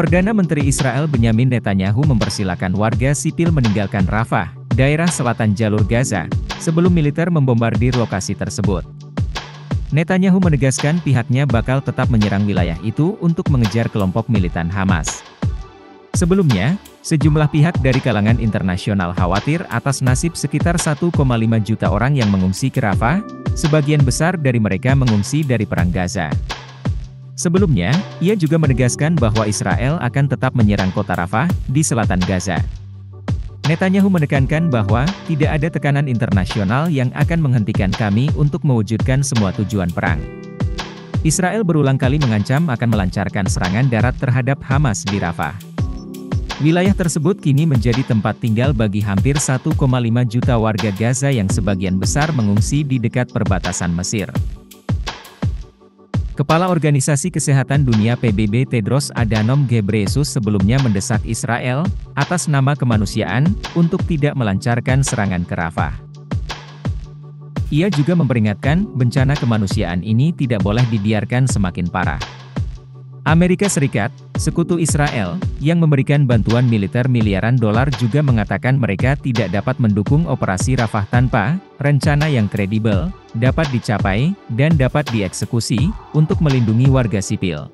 Perdana Menteri Israel Benyamin Netanyahu mempersilahkan warga sipil meninggalkan Rafah, daerah selatan jalur Gaza, sebelum militer membombardir lokasi tersebut. Netanyahu menegaskan pihaknya bakal tetap menyerang wilayah itu untuk mengejar kelompok militan Hamas. Sebelumnya, sejumlah pihak dari kalangan internasional khawatir atas nasib sekitar 1,5 juta orang yang mengungsi ke Rafah, sebagian besar dari mereka mengungsi dari Perang Gaza. Sebelumnya, ia juga menegaskan bahwa Israel akan tetap menyerang kota Rafah, di selatan Gaza. Netanyahu menekankan bahwa, tidak ada tekanan internasional yang akan menghentikan kami untuk mewujudkan semua tujuan perang. Israel berulang kali mengancam akan melancarkan serangan darat terhadap Hamas di Rafah. Wilayah tersebut kini menjadi tempat tinggal bagi hampir 1,5 juta warga Gaza yang sebagian besar mengungsi di dekat perbatasan Mesir. Kepala Organisasi Kesehatan Dunia PBB Tedros Adhanom Ghebreyesus sebelumnya mendesak Israel, atas nama kemanusiaan, untuk tidak melancarkan serangan ke Rafah. Ia juga memperingatkan, bencana kemanusiaan ini tidak boleh dibiarkan semakin parah. Amerika Serikat, sekutu Israel, yang memberikan bantuan militer miliaran dolar juga mengatakan mereka tidak dapat mendukung operasi Rafah tanpa rencana yang kredibel, dapat dicapai, dan dapat dieksekusi, untuk melindungi warga sipil.